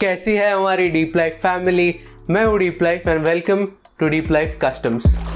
कैसी है हमारी डीप लाइफ फैमिली? मैं हूँ Deep Life and welcome to Deep Life Customs.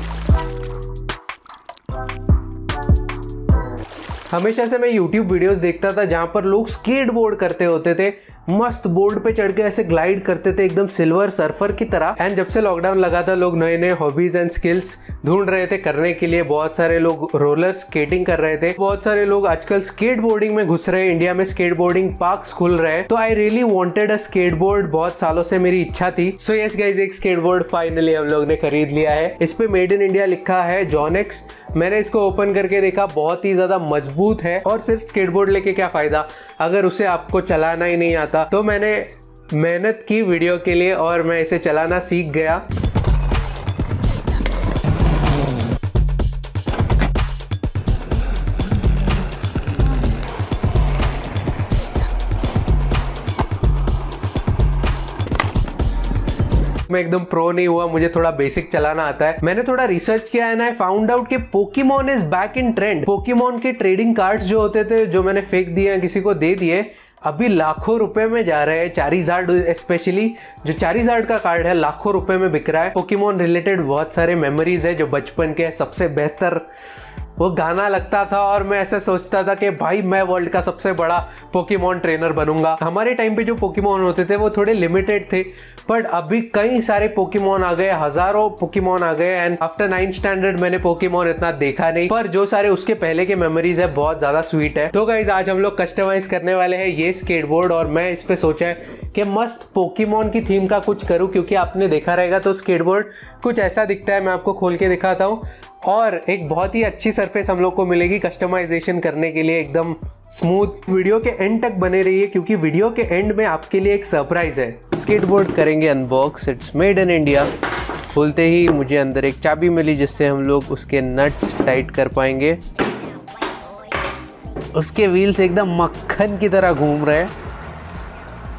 हमेशा से मैं YouTube वीडियोस देखता था जहाँ पर लोग स्केट बोर्ड करते होते थे, मस्त बोर्ड पे चढ़ के ऐसे ग्लाइड करते थे, एकदम सिल्वर सर्फर की तरह। एंड जब से लॉकडाउन लगा था, लोग नए नए हॉबीज एंड स्किल्स ढूंढ रहे थे करने के लिए। बहुत सारे लोग रोलर स्केटिंग कर रहे थे। बहुत सारे लोग आजकल स्केट बोर्डिंग में घुस रहे हैं। इंडिया में स्केट बोर्डिंग पार्क खुल रहे हैं। तो I really wanted a skateboard बहुत सालों से मेरी इच्छा थी। सो यस गाइज़ एक स्केट बोर्ड फाइनली हम लोग ने खरीद लिया है। इस पे मेड इन इंडिया लिखा है जॉनेक्स मैंने इसको ओपन करके देखा, बहुत ही ज़्यादा मज़बूत है। और सिर्फ़ स्केटबोर्ड लेके क्या फ़ायदा? अगर उसे आपको चलाना ही नहीं आता। तो मैंने मेहनत की वीडियो के लिए और मैं इसे चलाना सीख गया। मैं एकदम प्रो नहीं हुआ, मुझे थोड़ा बेसिक चलाना आता है। मैंने थोड़ा रिसर्च किया है आई फाउंड आउट कि Pokemon is back in trend Pokemon के ट्रेडिंग कार्ड्स जो होते थे, जो मैंने फेंक दिए किसी को दे दिए, अभी लाखों रुपए में जा रहे हैं। चारीजार्ड स्पेशली जो चारीजार्ड का कार्ड है, लाखों रुपए में बिक रहा है। पोकीमोन रिलेटेड बहुत सारे मेमोरीज है जो बचपन के सबसे बेहतर। वो गाना लगता था और मैं ऐसे सोचता था कि भाई, मैं वर्ल्ड का सबसे बड़ा पोकीमोन ट्रेनर बनूँगा। हमारे टाइम पे जो पोकीमोन होते थे, वो थोड़े लिमिटेड थे। बट अभी कई सारे पोकीमोन आ गए, हज़ारों पोकीमोन आ गए एंड आफ्टर नाइन्थ स्टैंडर्ड मैंने पोकीमोन इतना देखा नहीं। पर जो सारे उसके पहले के मेमोरीज है, बहुत ज़्यादा स्वीट है। तो गाइज़ आज हम लोग कस्टमाइज करने वाले हैं ये स्केटबोर्ड और मैं इस पे सोचा है कि मस्त पोकीमोन की थीम का कुछ करूँ, क्योंकि आपने देखा रहेगा तो स्केटबोर्ड कुछ ऐसा दिखता है, मैं आपको खोल के दिखाता हूँ। और एक बहुत ही अच्छी सरफेस हम लोग को मिलेगी कस्टमाइजेशन करने के लिए, एकदम स्मूथ वीडियो के एंड तक बने रहिए, क्योंकि वीडियो के एंड में आपके लिए एक सरप्राइज़ है। स्केटबोर्ड करेंगे unbox it's made in India खोलते ही मुझे अंदर एक चाबी मिली जिससे हम लोग उसके नट्स टाइट कर पाएँगे। उसके व्हील्स एकदम मक्खन की तरह घूम रहे हैं।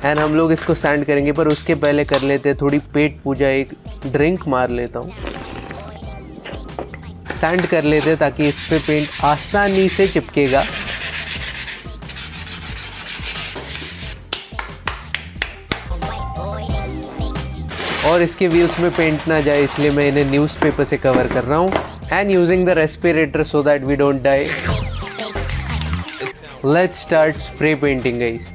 एंड हम लोग इसको सैंड करेंगे, पर उसके पहले कर लेते हैं थोड़ी पेट पूजा, एक ड्रिंक मार लेता हूँ। सैंड कर लेते ताकि इस पर पे पेंट आसानी से चिपकेगा। और इसके व्हील्स में पेंट ना जाए, इसलिए मैं इन्हें न्यूज़पेपर से कवर कर रहा हूँ and using the respirator so that we don't die let's start spray painting guys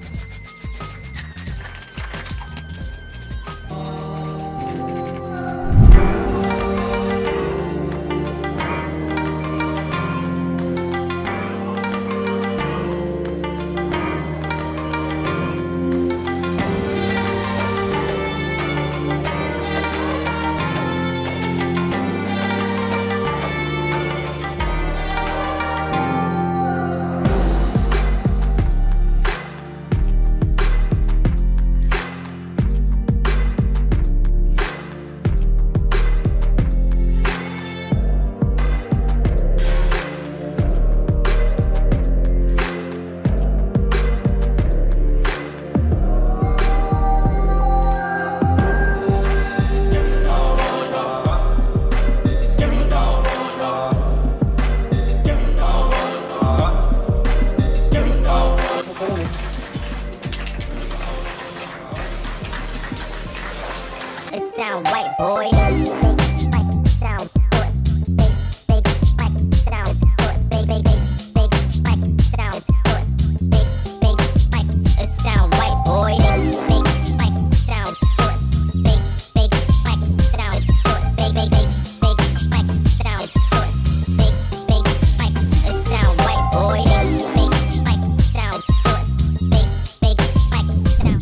white boy.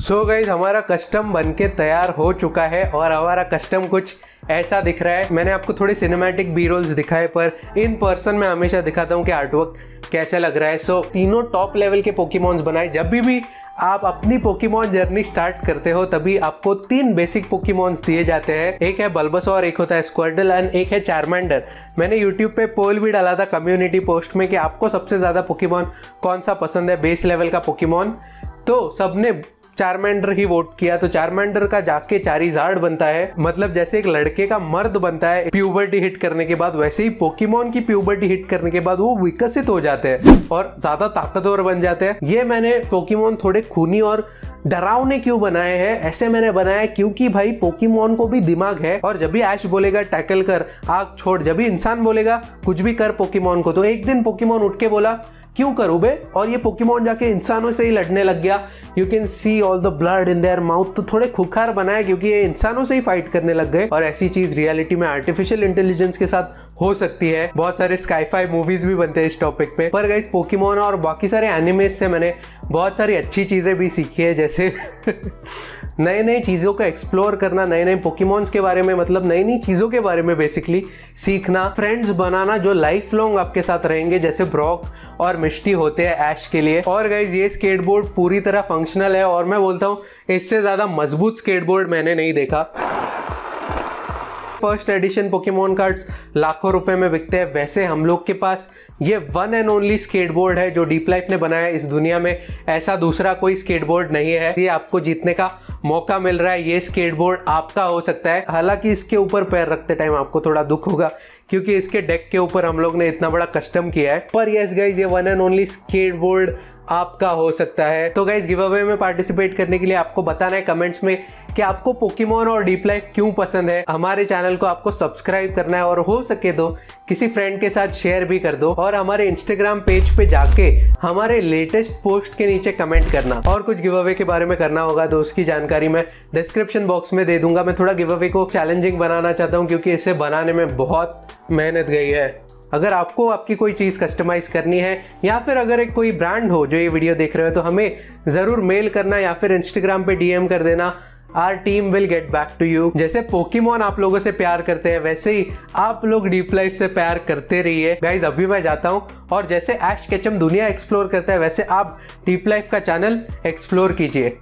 So so guys हमारा कस्टम बन के तैयार हो चुका है और हमारा कस्टम कुछ ऐसा दिख रहा है। मैंने आपको थोड़े सिनेमैटिक बी रोल्स दिखाए पर इन पर्सन मैं हमेशा दिखाता हूँ कि आर्टवर्क कैसे लग रहा है। सो so, तीनों टॉप लेवल के पोकीमॉन्स बनाए। जब भी भी आप अपनी पोकीमॉन जर्नी स्टार्ट करते हो तभी आपको तीन बेसिक पोकीमॉन्स दिए जाते हैं। एक है बल्बसौर एक होता है स्क्वर्डल एंड एक है चार्मेंडर मैंने यूट्यूब पे पोल भी डाला था कम्युनिटी पोस्ट में कि आपको सबसे ज़्यादा पोकीमॉन कौन सा पसंद है बेस लेवल का पोकीमॉन तो सबने चारमेंडर ही वोट किया तो चारमेंडर का जाके चारीजार्ड बनता है। मतलब जैसे एक लड़के का मर्द बनता है प्यूबर्टी हिट करने के बाद, वैसे ही पोकीमोन की प्यूबर्टी हिट करने के बाद वो विकसित हो जाते हैं और ज़्यादा ताकतवर बन जाते हैं। ये मैंने पोकीमोन थोड़े खूनी और डरावने क्यों बनाए हैं, ऐसे मैंने बनाया क्योंकि भाई पोकीमोन को भी दिमाग है और जब भी ऐश बोलेगा टैकल कर, आग छोड़, जब भी इंसान बोलेगा, कुछ भी कर पोकीमोन को तो एक दिन पोकीमोन उठ के बोला क्यों करूँ बे? और ये पोकेमोन जाके इंसानों से ही लड़ने लग गया। You can see all the blood in their mouth तो थोड़े खुखार बनाए क्योंकि ये इंसानों से ही फाइट करने लग गए। और ऐसी चीज़ रियलिटी में आर्टिफिशियल इंटेलिजेंस के साथ हो सकती है। बहुत सारे स्काईफाई मूवीज़ भी बनते हैं इस टॉपिक पे। पर गाइस पोकेमोन और बाकी सारे एनिमेज से मैंने बहुत सारी अच्छी चीज़ें भी सीखी है, जैसे नए नए चीज़ों को एक्सप्लोर करना नए नए पोकीमोन्स के बारे में मतलब नई नई चीज़ों के बारे में बेसिकली सीखना। फ्रेंड्स बनाना जो लाइफ लॉन्ग आपके साथ रहेंगे, जैसे ब्रॉक और मिष्टी होते हैं ऐश के लिए। और गाइज़ ये स्केटबोर्ड पूरी तरह फंक्शनल है और मैं बोलता हूँ, इससे ज़्यादा मज़बूत स्केटबोर्ड मैंने नहीं देखा। फ़र्स्ट एडिशन पोकेमोन कार्ड्स लाखों रुपए में बिकते हैं वैसे हम लोग के पास। ये वन एंड ओनली स्केटबोर्ड है जो डीप लाइफ ने बनाया इस दुनिया में। ऐसा दूसरा कोई स्केटबोर्ड नहीं है। ये आपको जीतने का मौका मिल रहा है। ये स्केटबोर्ड आपका हो सकता है। हालाँकि इसके ऊपर पैर रखते टाइम आपको थोड़ा दुख होगा, क्योंकि इसके डेक के ऊपर हम लोग ने इतना बड़ा कस्टम किया है। पर यस गाइज़ ये वन एंड ओनली स्केटबोर्ड आपका हो सकता है। तो गाइज़ गिव अवे में पार्टिसिपेट करने के लिए आपको बताना है कमेंट्स में कि आपको पोकेमोन और डीप लाइफ क्यों पसंद है। हमारे चैनल को आपको सब्सक्राइब करना है और हो सके तो किसी फ्रेंड के साथ शेयर भी कर दो और हमारे इंस्टाग्राम पेज पे जाके हमारे लेटेस्ट पोस्ट के नीचे कमेंट करना। और कुछ गिव अवे के बारे में करना होगा तो उसकी जानकारी मैं डिस्क्रिप्शन बॉक्स में दे दूँगा। मैं थोड़ा गिव अवे को चैलेंजिंग बनाना चाहता हूँ क्योंकि इसे बनाने में बहुत मेहनत गई है। अगर आपको आपकी कोई चीज़ कस्टमाइज़ करनी है, या फिर अगर एक कोई ब्रांड हो जो ये वीडियो देख रहे हो तो हमें ज़रूर मेल करना या फिर इंस्टाग्राम पे डीएम कर देना। Our team will get back to you जैसे पोकीमोन आप लोगों से प्यार करते हैं, वैसे ही आप लोग डीप लाइफ से प्यार करते रहिए। गाइज़ अभी मैं जाता हूँ और जैसे एश केचम दुनिया एक्सप्लोर करता है, वैसे आप डीप लाइफ का चैनल एक्सप्लोर कीजिए।